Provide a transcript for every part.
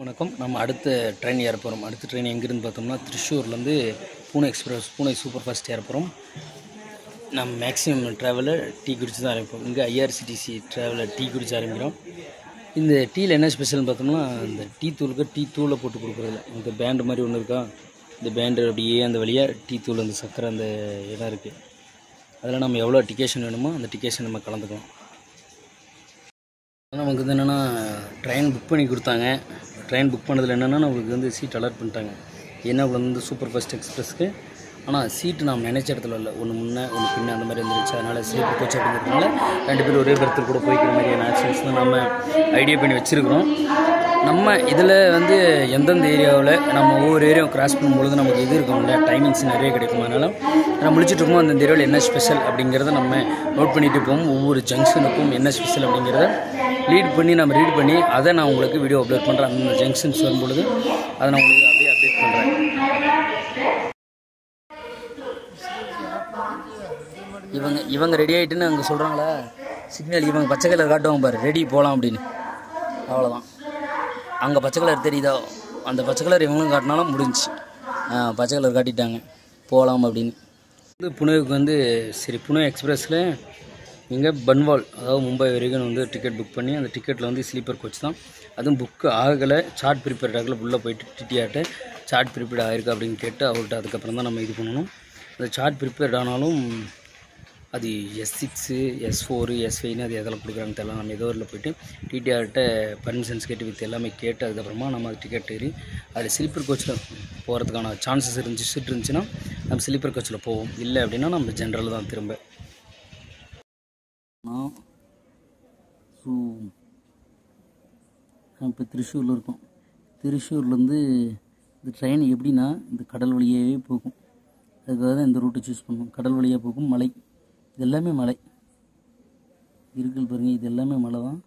வணக்கம். நம்ம அடுத்த ட்ரெயின் ஏற போகிறோம் அடுத்த ட்ரெயின் எங்கேருந்து பார்த்தோம்னா திருச்சூர்லேருந்து Pune express Pune super fast ஏற போகிறோம் நம்ம மேக்ஸிமம் ட்ராவலில் டீ குடிச்சு தான் ஆரம்பிப்போம் இங்கே ஐஆர்சிடிசி ட்ராவலில் டீ குடிச்சு ஆரம்பிக்கிறோம் இந்த டீயில் என்ன ஸ்பெஷல்னு பார்த்தோம்னா இந்த டீ தூளுக்கு டீ தூளை போட்டு கொடுக்குறதில்ல இந்த பேண்டு மாதிரி ஒன்று இருக்கா? இந்த பேண்டு அப்படியே அந்த வழியாக டீ தூள் அந்த சக்கரை அந்த இடம் இருக்குது அதில் நம்ம எவ்வளோ டிக்கேஷன் வேணுமோ அந்த டிக்கேஷன் நம்ம கலந்துக்கலாம். நமக்கு வந்து என்னென்னா ட்ரெயின் புக் பண்ணி கொடுத்தாங்க. ட்ரெயின் புக் பண்ணதில் என்னென்னா அவங்களுக்கு வந்து சீட் அலர்ட் பண்ணிட்டாங்க. என்ன வந்து சூப்பர் ஃபாஸ்ட் எக்ஸ்பிரஸ்க்கு ஆனால் சீட்டு நாம் நினைச்ச இடத்துல இல்லை. ஒன்று முன்னே ஒன்று பின்னே அந்த மாதிரி இருந்துருச்சு. அதனால் சீட்டு போச்சு அப்படிங்கிறதுனால ரெண்டு பேரும் ஒரே பர்த்தில் கூட போய்க்கிற மாதிரியான ஆக்ஷன்ஸ் தான் நம்ம ஐடியா பண்ணி வச்சுருக்கிறோம். நம்ம இதில் வந்து எந்தெந்த ஏரியாவில் நம்ம ஒவ்வொரு ஏரியாவும் கிராஸ் பண்ணும்பொழுது நமக்கு இது இருக்கும்ல டைமிங்ஸ் நிறைய கிடைக்கும். அதனால் நம்ம முடிச்சுட்டு இருக்கோம் அந்த ஏரியாவில் என்ன ஸ்பெஷல் அப்படிங்கிறத நம்ம நோட் பண்ணிட்டு போவோம். ஒவ்வொரு ஜங்ஷனுக்கும் என்ன ஸ்பெஷல் அப்படிங்கிறத லீட் பண்ணி நம்ம ரீட் பண்ணி அதை நான் உங்களுக்கு வீடியோ அப்லோட் பண்ணுறேன் அந்த ஜங்ஷன்ஸ் வரும்பொழுது அதை நான் உங்களுக்கு அப்படியே அப்டேட் பண்ணுறேன் இவங்க இவங்க ரெடி ஆகிட்டுன்னு அங்கே சொல்கிறாங்களா சிக்னல் இவங்க பச்சை கலர் காட்டுவாங்க பாரு. ரெடி போகலாம் அப்படின்னு. அவ்வளோதான் அங்கே பச்சை கலர் தெரியுதா? அந்த பச்சை கலர் இவங்களும் காட்டினாலும் முடிஞ்சுச்சு. பச்சை கலர் காட்டிட்டாங்க. போகலாம் அப்படின்னு. வந்து புனேவுக்கு வந்து சரி புனே எக்ஸ்பிரஸில் இங்கே பன்வால் அதாவது மும்பை வரைக்கும் வந்து டிக்கெட் புக் பண்ணி அந்த டிக்கெட்டில் வந்து ஸ்லீப்பர் கோச் தான். அதுவும் புக்கு ஆகலை. சார்ட் ப்ரிப்பேர்ட் ஆகலை. உள்ளே போயிட்டு டிடிஆர்ட்ட சார்ட் ப்ரிப்பேர்ட் ஆகிருக்கு அப்படின்னு கேட்டு அவர்கிட்ட அதுக்கப்புறம் தான் நம்ம இது பண்ணணும். அந்த சார்ட் ப்ரிப்பேர்ட் ஆனாலும் அது S six S four S ஃபைவ்னு அது எதில் கொடுக்குறாங்கன்னு தெரியல. நம்ம ஏதோ ஒரு போயிட்டு டிடிஆர்கிட்ட பர்மிஷன்ஸ் கேட்டு வித் எல்லாமே கேட்டு அதுக்கப்புறமா நம்ம டிக்கெட் ஏறி அது ஸ்லீப்பர் கோச்சில் போகிறதுக்கான சான்சஸ் இருந்துச்சு சீட் இருந்துச்சுன்னா நம்ம ஸ்லீப்பர் கோச்சில் போவோம். இல்லை அப்படின்னா நம்ம ஜென்ரல் தான் திரும்ப. நான் ஸோ இப்போ திருஷூரில் இருக்கோம். திருஷூர்லேருந்து இந்த ட்ரெயின் எப்படின்னா இந்த கடல் வழியாகவே போகும். அதுக்காக தான் இந்த ரூட்டை சூஸ் பண்ணுவோம் கடல் வழியாக போகும் மலை. இது எல்லாமே மலை இருக்குல் பாருங்க இது எல்லாமே மலை தான்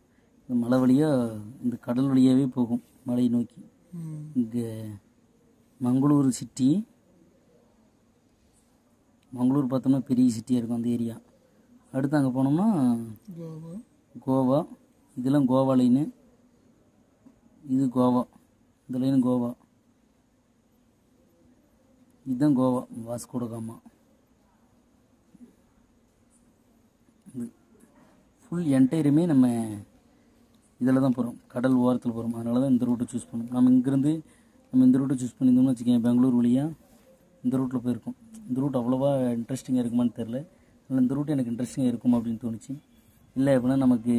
இந்த மலை வழியாக இந்த கடல் வழியாகவே போகும் மலை நோக்கி. இங்கே மங்களூர் சிட்டி மங்களூர் பார்த்தோம்னா பெரிய சிட்டியாக இருக்கும் அந்த ஏரியா அடுத்து அங்கே போனோம்னா கோவா. இதெல்லாம் கோவா லைனு இது கோவா. இந்த லைன் கோவா. இதுதான் கோவா. வாஸ்கோட காமா இது ஃபுல் என்டையருமே நம்ம இதில் தான் போகிறோம் கடல் ஓரத்தில் போகிறோம் அதனால தான் இந்த ரூட்டை சூஸ் பண்ணோம். நம்ம இங்கேருந்து நம்ம இந்த ரூட்டை சூஸ் பண்ணியிருந்தோம்னு வச்சுக்கோங்க பெங்களூர் வழியாக இந்த ரூட்டில் போயிருக்கோம். இந்த ரூட் அவ்வளோவா இன்ட்ரெஸ்டிங்காக இருக்குமான்னு தெரில அதனால் இந்த ரூட் எனக்கு இன்ட்ரெஸ்டிங்காக இருக்கும் அப்படின்னு தோணுச்சு. இல்லை அப்படின்னா நமக்கு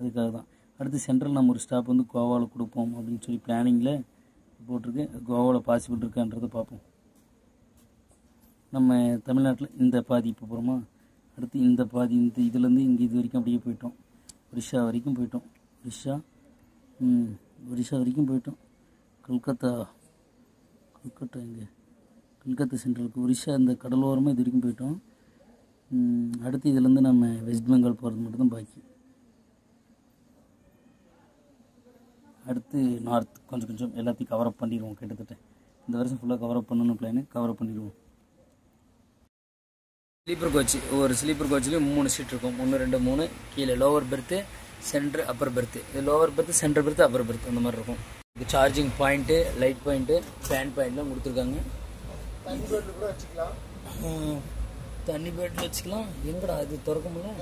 அதுக்காக தான் அடுத்து சென்ட்ரல் நம்ம ஒரு ஸ்டாப் வந்து கோவாவில் கொடுப்போம் அப்படின்னு சொல்லி பிளானிங்கில் போட்டிருக்கு. கோவாவில் பாசிபிள் இருக்கான்றதை பார்ப்போம். நம்ம தமிழ்நாட்டில் இந்த பாதி இப்போ போகிறோமா அடுத்து இந்த பாதி இந்த இதுலேருந்து இங்கே இது வரைக்கும் அப்படியே போயிட்டோம். ஒரிஷா வரைக்கும் போயிட்டோம். ஒரிஷா ம் ஒரிஷா வரைக்கும் போயிட்டோம். கல்கத்தா கல்கத்தா இங்கே கல்கத்தா சென்ட்ரலுக்கு ஒரிஷா இந்த கடலோரமாக இது வரைக்கும் போயிட்டோம். அடுத்து இதுலேருந்து நம்ம வெஸ்ட் பெங்கால் போகிறது மட்டும்தான் பாக்கி. அடுத்து நார்த் கொஞ்சம் கொஞ்சம் எல்லாத்தையும் கவர் அப் பண்ணிடுவோம் கிட்டத்தட்ட. இந்த வருஷம் ஃபுல்லாக கவர் அப் பண்ணணும் பிளானு கவர் அப் பண்ணிடுவோம். ஸ்லீப்பர் கோச் ஒரு ஸ்லீப்பர் கோச்லேயும் மூணு சீட் இருக்கும். ஒன்று ரெண்டு மூணு. கீழே lower berth centre upper berth இது lower berth centre berth upper berth அந்த மாதிரி இருக்கும். இது charging point light point fan பாயிண்ட்லாம் கொடுத்துருக்காங்க. தண்ணி பேட்டில் வச்சுக்கலாம். எங்கடா இது திறக்க முடியல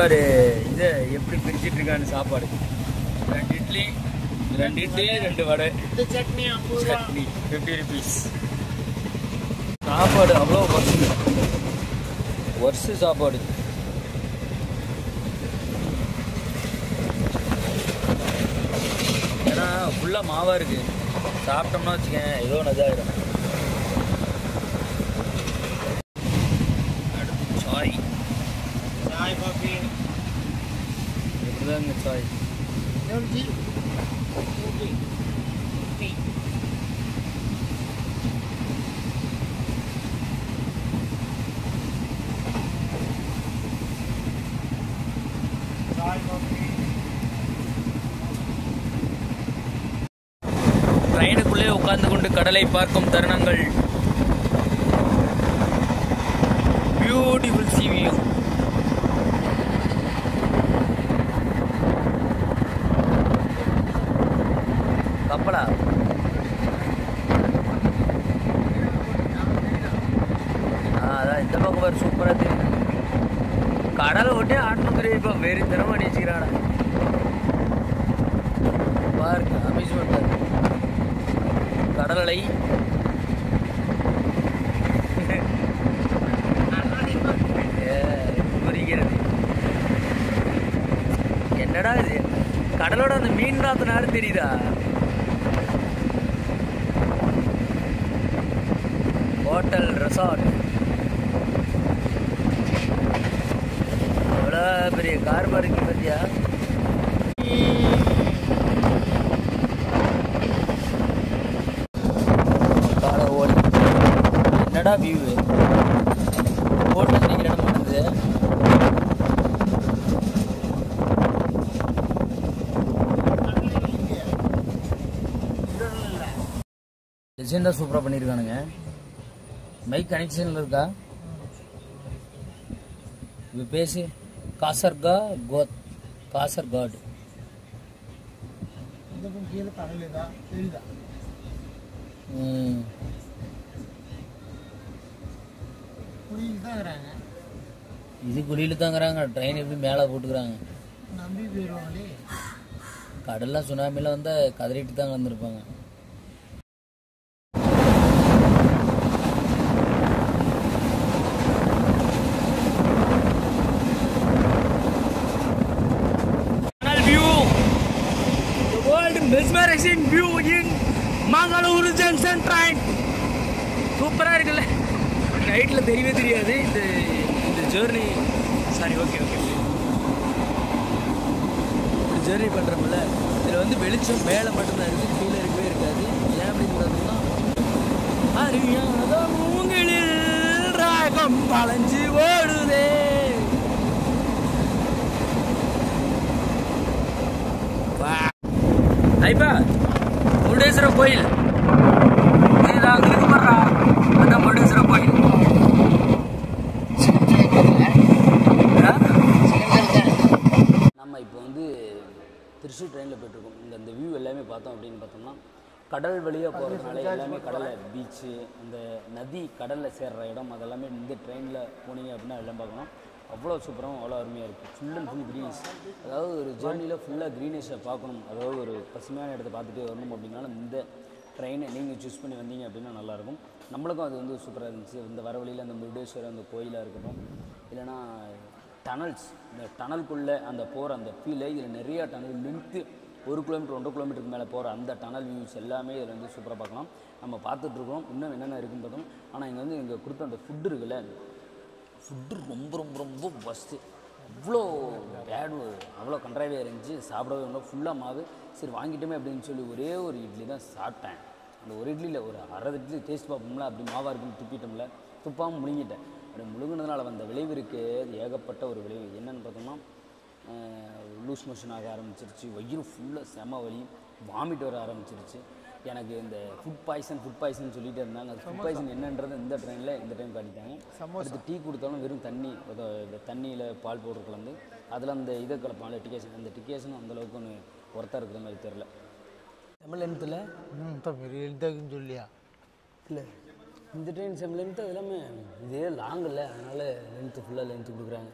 பாரு இதை எப்படி பிரிச்சுட்டு இருக்கான்னு சாப்பாடு. ரெண்டு இட்லி ரெண்டு இட்லி ரெண்டு வடை. சட்னி ஃபிஃப்டி ருபீஸ் சாப்பாடு அவ்வளோ வருஷம் வருஷ சாப்பாடு. ஏன்னா ஃபுல்லாக மாவாக இருக்குது சாப்பிட்டோம்னா வச்சுக்கேன் ஏதோ ஒன்று இதாகிடும் அடுத்து சாய் சாய் காஃபி இப்படி தான் இந்த சாய் எம்ஜி ஓகே டீ சாய் காஃபி ட்ரெயினுக்குள்ளே உட்கார்ந்து கொண்டு கடலை பார்க்கும் தருணங்கள். பியூட்டிஃபுல் சிவியூ கப்பலா? அதான் இந்த பக்கம் சூப்பராக தெரியும் கடலை ஒட்டி ஆட்டணும் தெரியும் இப்போ வெறி தரம் அடிச்சுக்கிறாடா பாருங்க அமேஸ்மெண்ட் பாருங்க கடல் அலை ஏ, புரிகிறது என்னடா இது கடலோட அந்த மீன் நாத்தினாரு தெரியுதா? Hotel resort. எவ்வளோ பெரிய கார் பார்க்கிங் பத்தியா? காரை ஓடி. என்னடா வியூ ஹோட்டல் நிற்கிற இடம் பண்ணுது டிசைன் சூப்பராக பண்ணியிருக்கானுங்க மைக் கனெக்ஷனில் இருக்கா? இப்போ பேசி. காசர்கா கோத். காசர்காடு. தான் இது குழியில் தாங்கிறாங்க ட்ரெயின் எப்படி மேலே போட்டுக்கிறாங்க. கடல்லாம் சுனாமிலாம் வந்தால் கதறிட்டு தான் வந்திருப்பாங்க. மங்களூரு ஜங்ஷன் சூப்பராக இருக்குல்ல. நைட்டில் தெரியவே தெரியாது. இந்த இந்த ஜேர்னி சாரி ஓகே ஓகே இப்படி ஜேர்னி பண்ணுறப்பல இதில் வந்து வெளிச்சம் மேலே மட்டும்தான் இருக்குது கீழே இருக்கவே இருக்காது. ஏன் அப்படின்னு பார்த்தோம்னா அறியாத மூங்கிலில் ராகம் பழஞ்சு ஓடுதே. வா. ஐப்பா முருடேஸ்வரர் கோயில். அங்க இருக்கு பாருடா அதான் நம்ம இப்போ வந்து திருச்சி ட்ரெயினில் போயிட்டுருக்கோம். இந்த இந்த வியூ எல்லாமே பார்த்தோம் அப்படின்னு பார்த்தோம்னா கடல் வழியாக போகிறதுனால எல்லாமே கடலை பீச்சு அந்த நதி கடலில் சேர்ற இடம் அதெல்லாமே இந்த ட்ரெயினில் போனீங்க அப்படின்னா எல்லாம் பார்க்கணும். அவ்வளோ சூப்பராகவும் அவ்வளோ அருமையாக இருக்குது ஃபுல் அண்ட் ஃபுல் க்ரீனிஷ் அதாவது ஒரு ஜேர்னியில் ஃபுல்லாக க்ரீனிஷை பார்க்கணும். அதாவது ஒரு பசுமையான இடத்த பார்த்துட்டு வரணும் அப்படின்னாலும் இந்த ட்ரெயினை நீங்கள் சூஸ் பண்ணி வந்தீங்க அப்படின்னா நல்லாயிருக்கும். நம்மளுக்கும் அது வந்து சூப்பராக இருந்துச்சு. இந்த வர வழியில் அந்த முருடேஸ்வரர் அந்த கோயிலாக இருக்கட்டும் இல்லைன்னா டனல்ஸ் இந்த டனல்குள்ளே அந்த போகிற அந்த ஃபீலை இதில் நிறையா டனல் லென்த்து ஒரு கிலோமீட்டர் ஒன்றரை கிலோமீட்டருக்கு மேலே போகிற அந்த டனல் வியூஸ் எல்லாமே இதில் வந்து சூப்பராக பார்க்கலாம். நம்ம பார்த்துட்ருக்கோம் இன்னும் என்னென்ன இருக்குன்னு பார்த்தோம் ஆனால் இங்கே வந்து இங்கே கொடுத்த அந்த ஃபுட்டு இருக்குல்ல ஃபுட்டு ரொம்ப ரொம்ப ரொம்ப ஃபஸ்ட்டு அவ்வளோ பேடு அவ்வளோ கன்றாவே இருந்துச்சு. சாப்பிடவே இல்லை ஃபுல்லாக மாவு. சரி வாங்கிட்டோமே அப்படின்னு சொல்லி ஒரே ஒரு இட்லி தான் சாப்பிட்டேன். அந்த ஒரு இட்லியில் ஒரு அரை இட்லி டேஸ்ட் பார்ப்போம்ல அப்படி மாவாக இருக்குன்னு துப்பிட்டோம்ல துப்பாமல் முழுங்கிட்டேன். அப்படி முழுங்கினதுனால வந்த விளைவு இருக்குது ஏகப்பட்ட ஒரு விளைவு. என்னென்னு பார்த்தோம்னா லூஸ் மோஷன் ஆக ஆரம்பிச்சிருச்சு. வயிறு ஃபுல்லாக செம வலி வாமிட் வர ஆரம்பிச்சிருச்சு. எனக்கு இந்த ஃபுட் பாய்சன் ஃபுட் பாய்சன் சொல்லிட்டு இருந்தாங்க. அது ஃபுட் பாய்சன் என்னன்றது இந்த ட்ரெயினில் இந்த டைம் காட்டிட்டாங்க. அடுத்து டீ கொடுத்தாலும் வெறும் தண்ணி தண்ணியில் பால் பவுடர் கலந்து அதில் அந்த இதை கலப்பாங்க டிகேஷன் அந்த டிகேஷன் அந்தளவுக்கு ஒன்று ஒர்த்தாக இருக்கிற மாதிரி தெரில தமிழ் லென்த்தில் ம் தமிழ் எழுதாக்குன்னு சொல்லியா? இல்லை. இந்த ட்ரெயின் செம் லென்த்து அது எல்லாமே இதே லாங் இல்லை. அதனால் லென்த்து ஃபுல்லாக லென்த்து கொடுக்குறாங்க.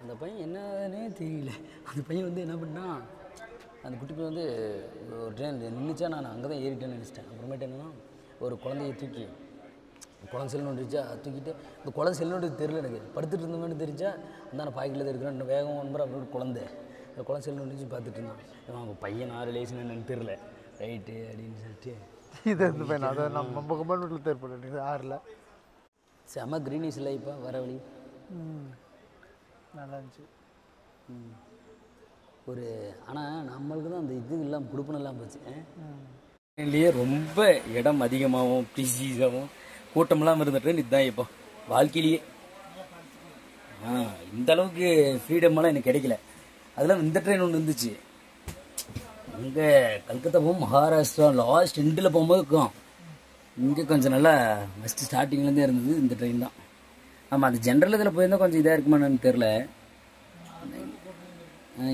அந்த பையன் என்னன்னே தெரியல. அந்த பையன் வந்து என்ன பண்ணான் அந்த குட்டி வந்து ஒரு ட்ரெயின் நின்றுச்சா நான் அங்கே தான் ஏறிட்டேன்னு நினச்சிட்டேன். அப்புறமேட்டு என்னன்னா ஒரு குழந்தைய தூக்கி குழந்தை செல் நோண்டிச்சா தூக்கிட்டு இந்த குழந்தை செல் நோண்டி தெரியல எனக்கு. படுத்துட்டு இருந்த மாதிரி தெரிஞ்சா அந்த பாய்க்கில் தான் இருக்கிறேன் வேகம் ஒன்பது அப்புறம் குழந்தை. இந்த குழந்தை செல் நோண்டிச்சு பார்த்துட்டு இருந்தான். இவன் அவங்க பையனா ரிலேஷன் என்னன்னு தெரில ரைட்டு அப்படின்னு சொல்லிட்டு இது இந்த பையன் அதை நம்ம கவர்மெண்ட்டில் தேர்ப்பட்டு ஆறில் செம க்ரீனிஷ் இல்லை இப்போ வர வழி. நல்லா இருந்துச்சு. ஒரு ஆனால் நம்மளுக்கு தான் அந்த இது இல்லாமல் கொடுப்பன இல்லாமல் போச்சு. ட்ரெயின்லேயே ரொம்ப இடம் அதிகமாகவும் ப்ரீசியஸாகவும் கூட்டம் இல்லாமல் இருந்த ட்ரெயின் இதுதான் இப்போ. வாழ்க்கையிலேயே. ஆ இந்த அளவுக்கு ஃப்ரீடமெல்லாம் எனக்கு கிடைக்கல. அதெல்லாம் இந்த ட்ரெயின் ஒன்று இருந்துச்சு. அங்கே கல்கத்தா போகும் மகாராஷ்டிரா லாஸ்ட் எண்டில் போகும்போது இருக்கும். இங்கே கொஞ்சம் நல்லா ஃபஸ்ட்டு ஸ்டார்டிங்லேருந்தே இருந்தது இந்த ட்ரெயின் தான். ஆமாம் அது ஜென்ரல் இதில் போயிருந்தால் கொஞ்சம் இதாக இருக்குமான்னு தெரில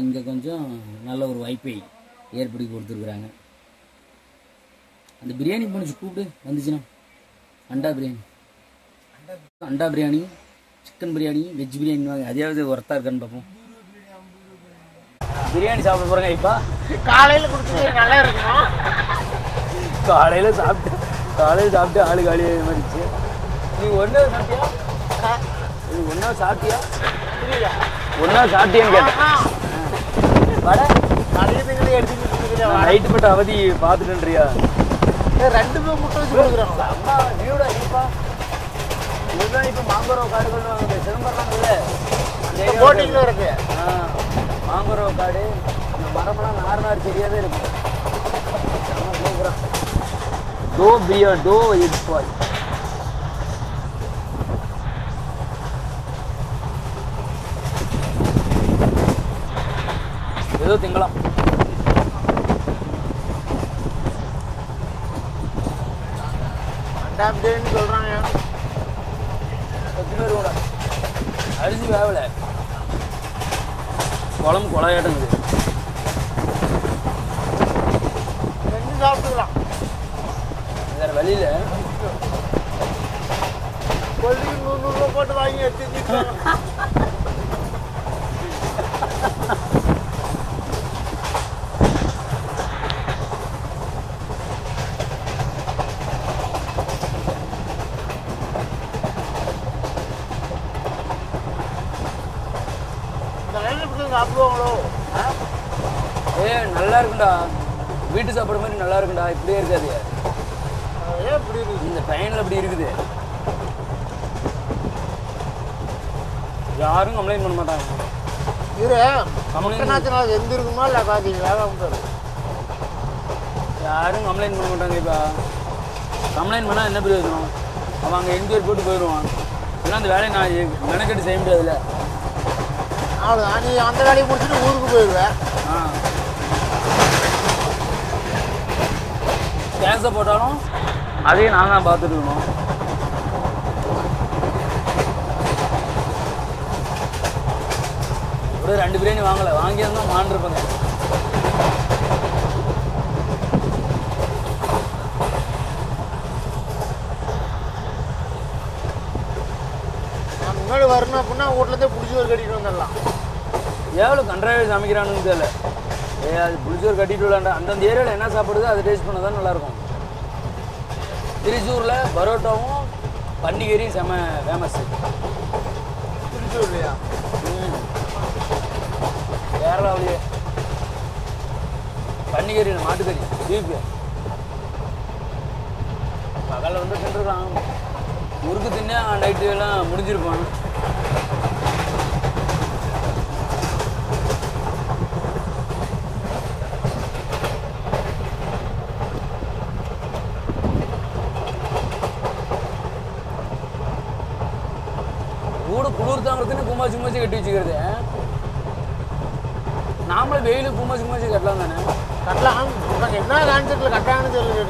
இங்கே கொஞ்சம் நல்ல ஒரு வாய்ப்பை ஏற்படுத்தி கொடுத்துருக்குறாங்க. அந்த பிரியாணி பண்ணிச்சு கூப்பிடு வந்துச்சுன்னா. அண்டா பிரியாணி. அண்டா பிரியாணி சிக்கன் பிரியாணி வெஜ் பிரியாணி வாங்க அதையாவது ஒர்த்தாக இருக்கான்னு பார்ப்போம். பிரியாணி சாப்பிட போகிறேங்க இப்போ. காலையில் கொடுத்தது நல்லா இருக்கணும் காலையில் சாப்பிட்டு காலையில் சாப்பிட்டு ஆளு காலி மாதிரிச்சு நீ ஒன்றா சாப்பிட்டியா? நீ ஒன்றா சாப்பிட்டியா? புரியுதா ஒன்றா சாப்பிட்டியான்னு கேட்டேன். வடை? நிறைய பேர் எடுத்துக்கிட்டு நைட்டு மட்டும் அவதி பார்த்துட்டுன்றியா ரெண்டு பேர் முட்டை வச்சு கொடுக்குறாங்க. அம்மா வீடா இருப்பா இதுதான் இப்போ மாங்கோரோ காடுகள் சிதம்பரம் போட்டிங்கில் இருக்கு. மாங்கோரோ காடு. இந்த மரமெல்லாம் நார் நார் செடியாவே இருக்கும். டோ பியர் டோ எக் பாய் ஏதோ திங்கலாம். கூட. அரிசி வேவல. குழம்பு கொலையாட்டங்குது ரெண்டு சாப்பிட்டுக்கலாம். வேற வழியில நூறு நூறுரூவா போட்டு வாங்கி வச்சுருக்காங்க இந்த லைனில் இப்படி சாப்பிடுவாங்களோ ஏ நல்லா இருக்குண்டா வீட்டு சாப்பாடு மாதிரி நல்லா இருக்குண்டா இப்படியே இருக்காது ஏன் இப்படி இருக்கு இந்த ட்ரெயினில் இப்படி இருக்குது. யாரும் கம்ப்ளைண்ட் பண்ண மாட்டாங்க. இரு நாள் எந்த இருக்குமா இல்லை காதி வேலை உண்டு யாரும் கம்ப்ளைண்ட் பண்ண மாட்டாங்க இப்போ. கம்ப்ளைண்ட் பண்ணால் என்ன பிரயோஜனம்? அவன் அங்கே என்கொயரி போட்டு போயிடுவான் ஏன்னா அந்த வேலையை நான் மெனக்கெட்டு செய்ய முடியாதுல்ல. அவ்வளோதான் நீ அந்த வேலையை முடிச்சுட்டு ஊருக்கு போயிடுவேன் ஆ. கேஸை போட்டாலும் அதையும் நான் தான் பார்த்துட்டு இருக்கணும் ஒரு ரெண்டு பிரியாணி வாங்கலை வாங்கியிருந்தா மாண்டிருப்பேங்க. முன்னாடி வரணும் அப்படின்னா வீட்லேருந்தே பிடிச்சி ஒரு கட்டிட்டு வந்துடலாம். எவ்வளோ கன்றாவி சமைக்கிறானுன்னு தெரியல. ஏ அது புளிச்சோறு கட்டிட்டு விளாண்டா அந்தந்த ஏரியாவில் என்ன சாப்பிடுதோ அதை டேஸ்ட் பண்ண தான் நல்லாயிருக்கும். திருச்சூரில் பரோட்டாவும் பன்னிகரியும் செம ஃபேமஸ் திருச்சூர் இல்லையா கேரளாவிலேயே. பன்னிகறி இல்லை, மாட்டுக்கறி. பீஃப் பகலில் வந்து தின்றுருக்கான் முறுக்கு தின்னே நைட்டு எல்லாம் முடிஞ்சிருப்பான் கட்டி வச்சுக்கிறது நாமளே வெயில் குமாச்சி குமாச்சி கட்டலாம் தானே? கட்டலாம். என்ன கான்செப்டில் கட்டாங்கன்னு சொல்லி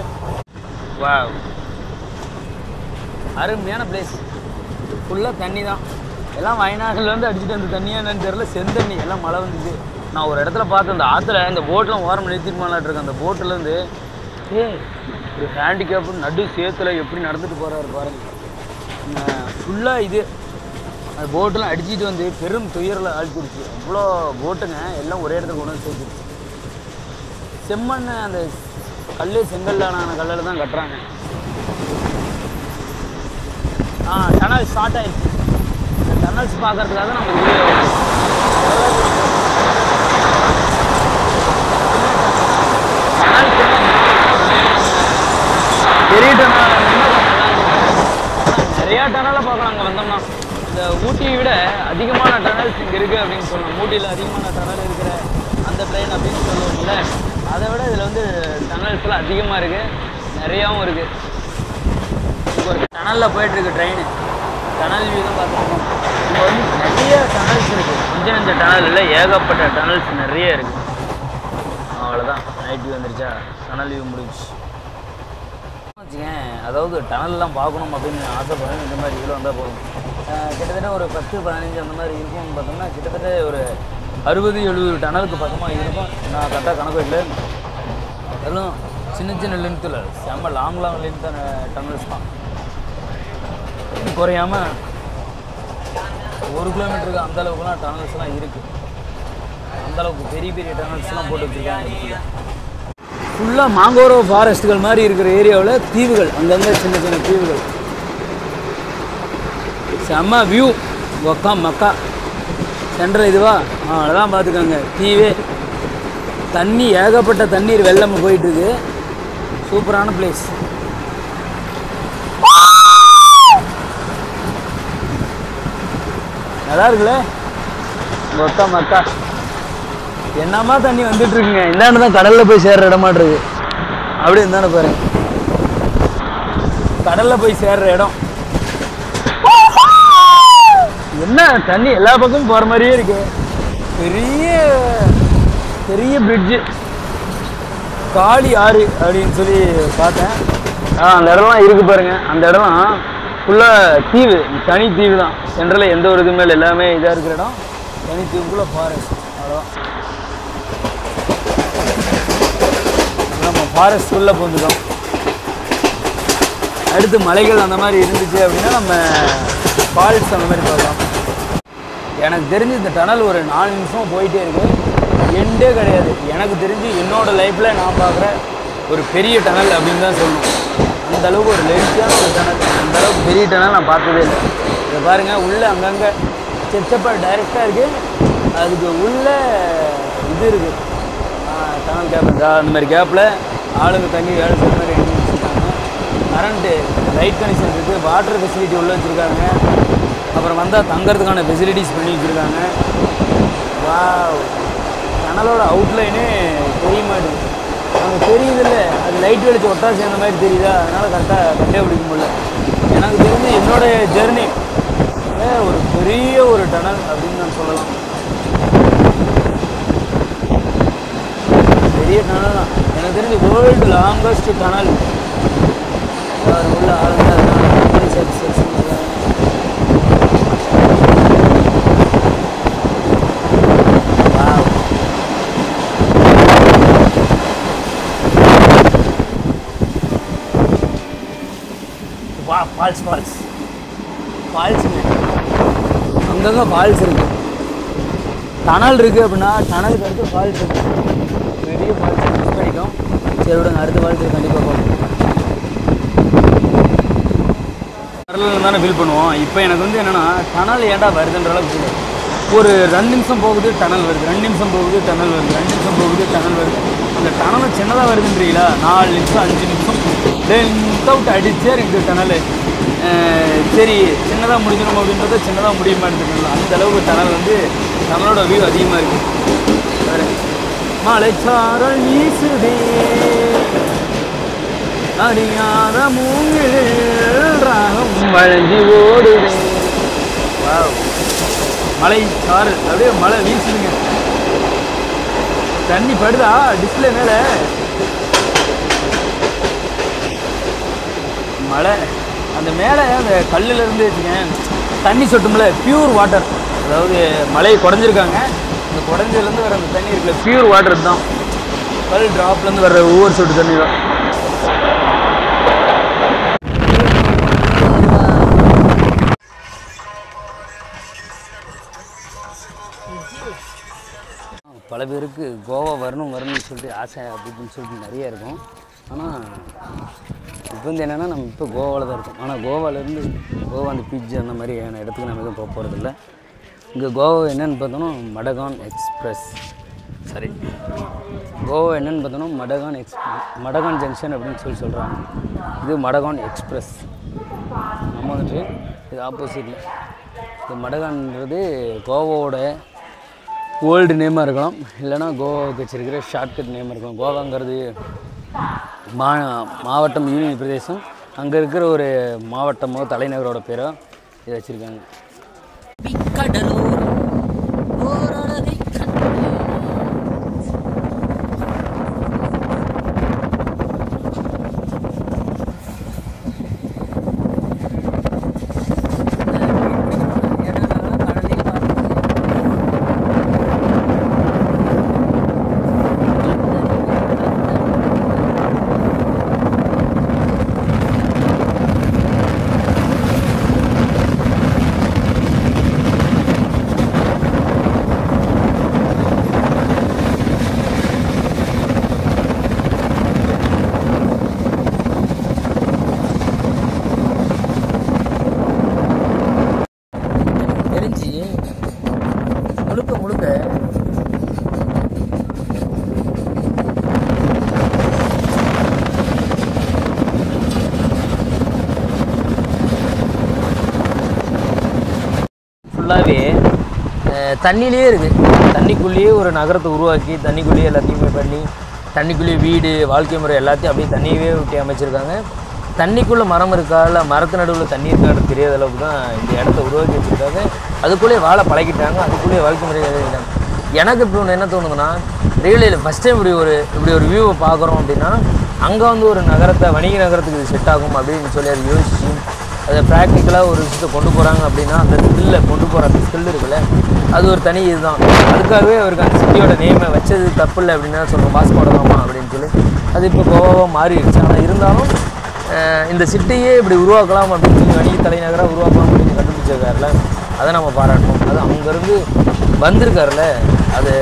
வா அருமையான பிளேஸ் ஃபுல்லாக தண்ணி தான் எல்லாம் வயநாடுலேருந்து அடிச்சுட்டு அந்த தண்ணியா என்னன்னு தெரியல. செந்தண்ணி எல்லாம் மழை வந்துச்சு. நான் ஒரு இடத்துல பார்த்தேன். அந்த ஆற்றுல இந்த போட்லாம் ஓரம் நிறுத்திட்டு இருக்கேன் அந்த போட்லேருந்து ஏ ஒரு ஹேண்டிகேப் நடு சேத்துல எப்படி நடந்துட்டு போகிறாரு பாருங்க. ஃபுல்லாக இது. அந்த போட்டெல்லாம் அடிச்சிட்டு வந்து பெரும் துயரில் ஆழ்த்திடுச்சு. அவ்வளோ போட்டுங்க எல்லாம் ஒரே இடத்துல கொண்டு வந்து சேர்த்துருச்சு செம்மண் அந்த கல் செங்கல்லான கல்லில் தான் கட்டுறாங்க. ஆ டனல் ஸ்டார்ட் ஆயிடுச்சு. டனல்ஸ் பார்க்கறதுக்காக நம்ம பெரிய டனல் நிறையா டனலை பார்க்கலாம் அங்கே வந்தோம்னா. இந்த ஊட்டியை விட அதிகமான டனல்ஸ் இங்கே இருக்குது அப்படின்னு சொல்லணும். ஊட்டியில் அதிகமான டனல் இருக்கிற அந்த ட்ரெயின் அப்படின்னு சொல்லுவோம்ல அதை விட இதில் வந்து டனல்ஸ்லாம் அதிகமாக இருக்குது நிறையாவும் இருக்குது இப்போ ஒரு டனலில் போயிட்டுருக்கு ட்ரெயின் டனல் வியூ தான் பார்த்துருக்கோம். இங்கே வந்து நிறைய டனல்ஸ் இருக்குது கொஞ்சம் நஞ்ச டனல் இல்லை ஏகப்பட்ட டனல்ஸ் நிறைய இருக்குது அவ்வளோதான் நைட் வியூ வந்துருச்சா? டனல் வியூ முடிஞ்சுச்சு. வச்சுக்கேன் அதாவது டனல்லாம் பார்க்கணும் அப்படின்னு ஆசைப்படுறேன். இந்த மாதிரி இதில் வந்தால் போதும். கிட்டத்தட்ட ஒரு பத்து பதினஞ்சு அந்த மாதிரி இருக்கும்னு பார்த்தோம்னா கிட்டத்தட்ட ஒரு அறுபது எழுபது டனலுக்கு பக்கமாக இருக்கும். நான் கரெக்டாக கணக்கு இல்லை அதுவும் சின்ன சின்ன லென்த்தில் செம்ம லாங் லாங் லென்த் டனல்ஸ் தான். குறையாம ஒரு கிலோமீட்டருக்கு அந்தளவுக்குலாம் டனல்ஸ்லாம் இருக்குது அந்த அளவுக்கு பெரிய பெரிய டனல்ஸ்லாம் போட்டு வச்சுருக்காங்க. ஃபுல்லாக மாங்கோரோ ஃபாரஸ்ட்டுகள் மாதிரி இருக்கிற ஏரியாவில் தீவுகள். அங்கங்கே சின்ன சின்ன தீவுகள். செம்ம வியூ ஒக்கா மக்கா. சென்ட்ரல் இதுவா? ஆ அதெல்லாம் பார்த்துக்கோங்க. தீவே. தண்ணி ஏகப்பட்ட தண்ணீர் வெள்ளம் போயிட்டுருக்கு. சூப்பரான பிளேஸ் நல்லா இருக்குல்ல? ஒக்கா மக்கா. என்னமா தண்ணி வந்துட்டு இருக்குங்க? இந்தாண்டு தான் கடல்ல போய் சேர்ற இடமாட்டிருக்கு அப்படி இருந்தானே பாருங்க. கடல்ல போய் சேர்ற இடம். என்ன? தண்ணி எல்லா பக்கமும் போற மாதிரியே இருக்கு. பெரிய பெரிய பிரிட்ஜு காளி ஆறு அப்படின்னு சொல்லி பார்த்தேன். ஆ அந்த இடம்லாம் இருக்கு பாருங்க. அந்த இடம்லாம் ஃபுல்லாக தீவு. தனி தீவு தான். சென்ட்ரலில் எந்த ஒரு இதுவுமே இல்லை. எல்லாமே இதாக இருக்கிற இடம். தனி தீவுக்குள்ளே ஃபாரஸ்ட் அவ்வளோதான் ஃபாரஸ்ட் உள்ள பூந்துட்டோம் அடுத்து மலைகள் அந்த மாதிரி இருந்துச்சு அப்படின்னா நம்ம ஃபால்ஸ் அந்த மாதிரி பார்க்கலாம். எனக்கு தெரிஞ்சு இந்த டனல் ஒரு நாலு நிமிஷம் போயிட்டே இருக்கு. எண்டே கிடையாது. எனக்கு தெரிஞ்சு என்னோடய லைஃப்பில் நான் பார்க்குற ஒரு பெரிய டனல் அப்படின்னு தான் சொல்லணும். அந்த அளவுக்கு ஒரு லென்த்தியான ஒரு டனல் அந்த அளவுக்கு பெரிய டனல் நான் பார்த்ததே இல்லை. இதை பாருங்கள் உள்ளே அங்கங்கே செச்சப்பா டைரெக்டாக இருக்குது அதுக்கு உள்ள இது இருக்குது டனல் கேப் அந்த மாதிரி கேப்பில் ஆளுங்க தங்கி வேலை செய்கிற மாதிரி எழுதி வச்சுருக்காங்க. கரண்ட்டு லைட் கனெக்ஷன் இருக்குது வாட்டர் ஃபெசிலிட்டி உள்ளே வச்சுருக்காங்க. அப்புறம் வந்தால் தங்கறதுக்கான ஃபெசிலிட்டிஸ் பண்ணி வச்சுருக்காங்க. வா டனலோட அவுட்லைனே தெரிய மாட்டேங்குது அங்கே தெரியுதில்ல. அது லைட் வெளிச்சு ஒட்டா சேர்ந்த மாதிரி தெரியுதா? அதனால் கரெக்டாக கண்டே பிடிக்க முடியல. எனக்கு தெரிஞ்சு என்னோடய ஜெர்னி ஒரு பெரிய ஒரு டனல் அப்படின்னு நான் சொல்லலாம். பெரிய டனல் தான். எனக்கு தெரிஞ்சு வேர்ல்டு லாங்கஸ்ட் டனல் உள்ள ஆளுங்க சரி ஃபால்ஸ் ஃபால்ஸ் ஃபால்ஸ் அங்கங்கே ஃபால்ஸ் இருக்குது டனல் இருக்குது அப்படின்னா டனலுக்கு அடுத்து ஃபால்ஸ் இருக்குது பெரிய ஃபால்ஸ் மிஸ் பண்ணிட்டோம் சரி விடுங்க அடுத்த ஃபால்ஸ் கண்டிப்பாக பார்ப்போம் கடலில் தானே ஃபீல் பண்ணுவோம். இப்போ எனக்கு வந்து என்னென்னா டனல் ஏன்டா வருதுன்ற அளவுக்கு ஒரு ரெண்டு நிமிஷம் போகுது டனல் வருது. ரெண்டு நிமிஷம் போகுது டனல் வருது. ரெண்டு நிமிஷம் போகுது டனல் வருது. அந்த டனல் சின்னதாக வருதுன்றீங்களா? நாலு நிமிஷம் அஞ்சு நிமிஷம். லென்த் அவுட் அடிச்சே இருக்குது டனல் சரி சின்னதாக முடிக்கணும் அப்படின்றத சின்னதாக முடிய மாட்டேங்குது அந்த அளவுக்கு டனல் வந்து டனலோட வியூ அதிகமாக இருக்குது வேறு. மலைச்சாரல் வீசுதே. அறியாத மூங்கில் ராகம் வழங்கி ஓடுதே. மலை சாரல் அப்படியே மழை வீசுதுங்க. தண்ணி படுதா? டிஸ்பிளே மேலே. மழை அந்த மேலே அந்த கல்லுல இருந்து வச்சுங்க தண்ணி சொட்டும்ல பியூர் வாட்டர் அதாவது மலையை குறைஞ்சிருக்காங்க அந்த குடஞ்சிலேருந்து வர அந்த தண்ணி இருக்குல்ல பியூர் வாட்டர் தான். பல் ட்ராப்லேருந்து வர்ற ஒவ்வொரு சொட்டு தண்ணி தான். பல பேருக்கு கோவா வரணும் வரணும்னு சொல்லிட்டு ஆசை அப்படின்னு சொல்லிட்டு நிறைய இருக்கும். ஆனால் இப்போ வந்து என்னென்னா நம்ம இப்போ கோவாவில் தான் இருக்கோம். ஆனால் கோவாலேருந்து கோவா அந்த பீச் அந்த மாதிரியான இடத்துக்கு நம்ம எதுவும் போக போகிறதில்ல இங்கே கோவா என்னன்னு பார்த்தோன்னா மடகான் எக்ஸ்பிரஸ். சாரி கோவா என்னன்னு பார்த்தோன்னா மடகான் எக்ஸ் மடகான் ஜங்ஷன் அப்படின்னு சொல்லி சொல்கிறாங்க இது மடகான் எக்ஸ்பிரஸ். நம்ம வந்துட்டு இது ஆப்போசிட்டில் இது மடகான்ன்றது கோவாவோட ஓல்டு நேமாக இருக்கலாம். இல்லைன்னா கோவாவுக்கு வச்சிருக்கிற ஷார்ட்கட் நேம் இருக்கலாம். கோவாங்கிறது மா மாவட்டம் யூனியன் பிரதேசம். அங்கே இருக்கிற ஒரு மாவட்டமோ தலைநகரோட பேரோ இதை வச்சுருக்காங்க. தண்ணியிலே இருக்குது தண்ணிக்குள்ளேயே ஒரு நகரத்தை உருவாக்கி தண்ணிக்குள்ளேயே எல்லாத்தையுமே பண்ணி தண்ணிக்குள்ளேயே வீடு வாழ்க்கை முறை எல்லாத்தையும் அப்படியே தண்ணியவே விட்டு அமைச்சிருக்காங்க. தண்ணிக்குள்ளே மரம் இருக்கா இல்லை மரத்து நடுவில் தண்ணி இருக்கான்னு தெரியாத அளவுக்கு தான் இந்த இடத்த உருவாக்கி வச்சுருக்காங்க. அதுக்குள்ளேயே வாழ பழகிட்டாங்க அதுக்குள்ளேயே வாழ்க்கை முறை எழுதிட்டாங்க எனக்கு இப்போ ஒன்று என்ன தோணுதுன்னா ரியலில் ஃபஸ்ட் டைம் இப்படி ஒரு இப்படி ஒரு வியூவை பார்க்குறோம் அப்படின்னா அங்கே வந்து ஒரு நகரத்தை வணிக நகரத்துக்கு இது செட் ஆகும் அப்படின்னு சொல்லி அதை யோசிச்சு அதை ப்ராக்டிக்கலாக ஒரு விஷயத்தை கொண்டு போகிறாங்க அப்படின்னா அந்த ஸ்கில்லை கொண்டு போகிற அந்த ஸ்கில் இருக்குல்ல அது ஒரு தனி இதுதான். அதுக்காகவே அவருக்கு அந்த சிட்டியோட நேமை வச்சது தப்பு இல்லை அப்படின்னு தான் சொல்லுவோம் பாஸ் போடலாமா அப்படின்னு சொல்லி அது இப்போ கோவாவாக மாறிடுச்சு. ஆனால் இருந்தாலும் இந்த சிட்டியே இப்படி உருவாக்கலாம் அப்படின்னு சொல்லி வணிக தலைநகராக உருவாக்கலாம் அப்படின்னு கண்டுபிடிச்சிருக்காருல அதை நம்ம பாராட்டணும் அது அங்கேருந்து வந்திருக்காருல அது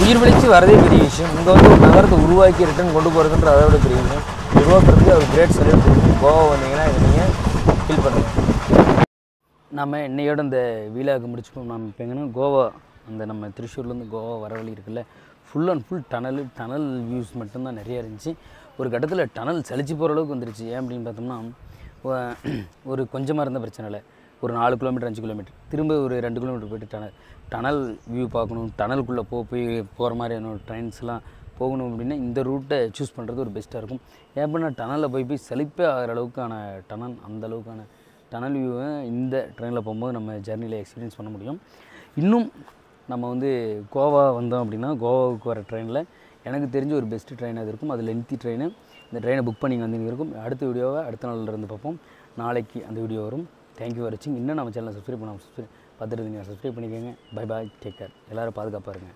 உயிர் விழிச்சு வரதே பெரிய விஷயம். இங்கே வந்து ஒரு நகரத்தை உருவாக்கி ரிட்டர்ன் கொண்டு போகிறதுன்ற அதை விட பெரிய விஷயம். உருவாக்குறதுக்கு ஒரு கிரேட் சல்யூட் கோவா வந்தீங்கன்னா இதை நீங்கள் ஃபீல் பண்ணுங்கள் நம்ம இன்னையோட இந்த வீலாக முடிச்சுப்போம். நம்ம இப்போ எங்கன்னா கோவா அந்த நம்ம திருச்சூர்லேருந்து கோவா வர வழி இருக்குல்ல full and full tunnel tunnel views மட்டும்தான் நிறையா இருந்துச்சு. ஒரு கட்டத்தில் டனல் சளிச்சு போகிற அளவுக்கு வந்துருச்சு. ஏன் அப்படின்னு பார்த்தோம்னா ஒரு கொஞ்சமாக இருந்த பிரச்சனை இல்லை ஒரு நாலு கிலோமீட்டர் அஞ்சு கிலோமீட்டர் திரும்ப ஒரு ரெண்டு கிலோமீட்டர் போயிட்டு டனல் டனல் வியூ பார்க்கணும். டனலுக்குள்ளே போ போய் போகிற மாதிரியான ட்ரெயின்ஸ்லாம் போகணும் அப்படின்னா இந்த ரூட்டை சூஸ் பண்ணுறது ஒரு பெஸ்ட்டாக இருக்கும். ஏன்னா டனலில் போய் போய் செழிப்பே ஆகிற அளவுக்கான டனல் அந்த அளவுக்கான டனல் வியூவை இந்த ட்ரெயினில் போகும்போது நம்ம ஜெர்னியில் எக்ஸ்பீரியன்ஸ் பண்ண முடியும். இன்னும் நம்ம வந்து கோவா வந்தோம் அப்படின்னா கோவாவுக்கு வர ட்ரெயினில் எனக்கு தெரிஞ்ச ஒரு பெஸ்ட்டு ட்ரெயின் அது இருக்கும். அது லென்த்தி ட்ரெயின் இந்த ட்ரெயினை புக் பண்ணி வந்து இருக்கும். அடுத்த வீடியோவை அடுத்த நாளில் இருந்து பார்ப்போம். நாளைக்கு அந்த வீடியோ வரும். தேங்க்யூ ஃபார் வாட்சிங் இன்னும் நம்ம சேனலை சப்ஸ்கிரைப் பண்ணாமல் சப்ஸ்கிரைப் பார்த்துட்டு நீங்கள் சப்ஸ்கிரைப் பண்ணிக்கோங்க. பை பாய் டேக் கேர் எல்லோரும் பாதுகாப்பாக இருங்க.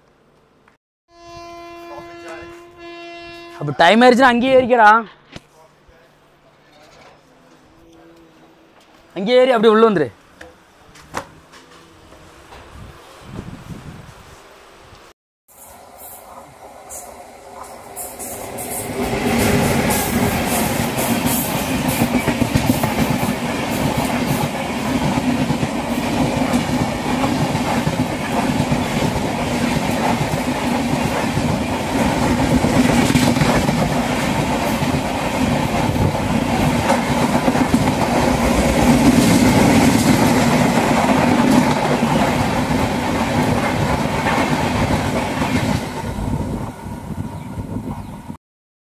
அப்போ டைம் ஆயிடுச்சுன்னா அங்கேயே ஏறிக்கிறா அங்கேயே ஏறி அப்படியே உள்ள வந்துரு.